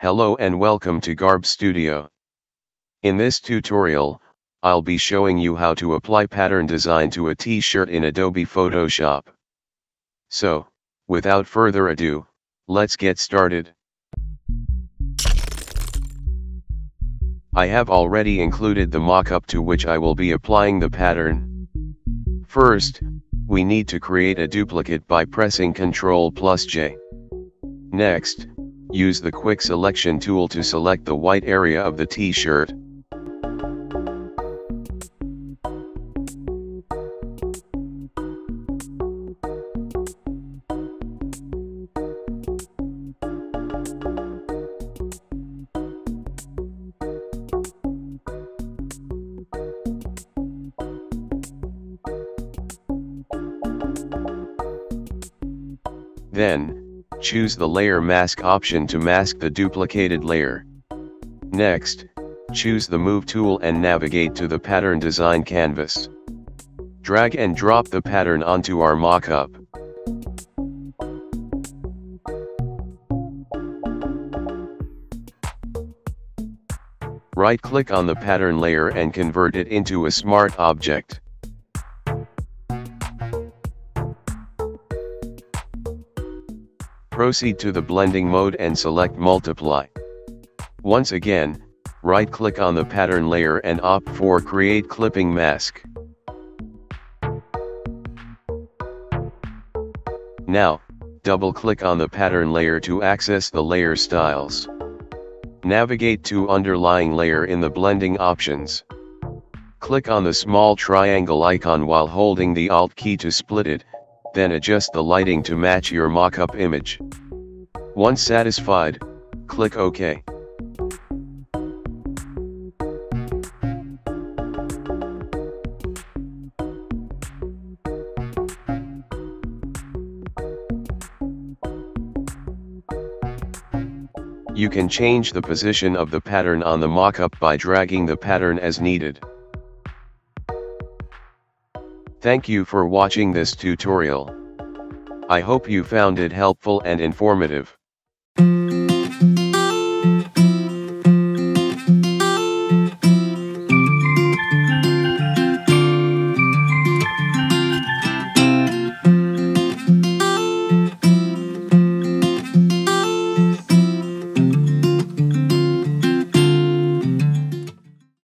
Hello and welcome to Garb Studio. In this tutorial, I'll be showing you how to apply pattern design to a t-shirt in Adobe Photoshop. So, without further ado, let's get started. I have already included the mockup to which I will be applying the pattern. First, we need to create a duplicate by pressing Ctrl plus J. Next, use the quick selection tool to select the white area of the t-shirt. Then, choose the layer mask option to mask the duplicated layer. Next, choose the move tool and navigate to the pattern design canvas. Drag and drop the pattern onto our mockup. Right click on the pattern layer and convert it into a smart object. Proceed to the blending mode and select multiply. Once again, right click on the pattern layer and opt for create clipping mask. Now, double click on the pattern layer to access the layer styles. Navigate to underlying layer in the blending options. Click on the small triangle icon while holding the Alt key to split it, then adjust the lighting to match your mockup image. Once satisfied, click OK. You can change the position of the pattern on the mockup by dragging the pattern as needed. Thank you for watching this tutorial. I hope you found it helpful and informative.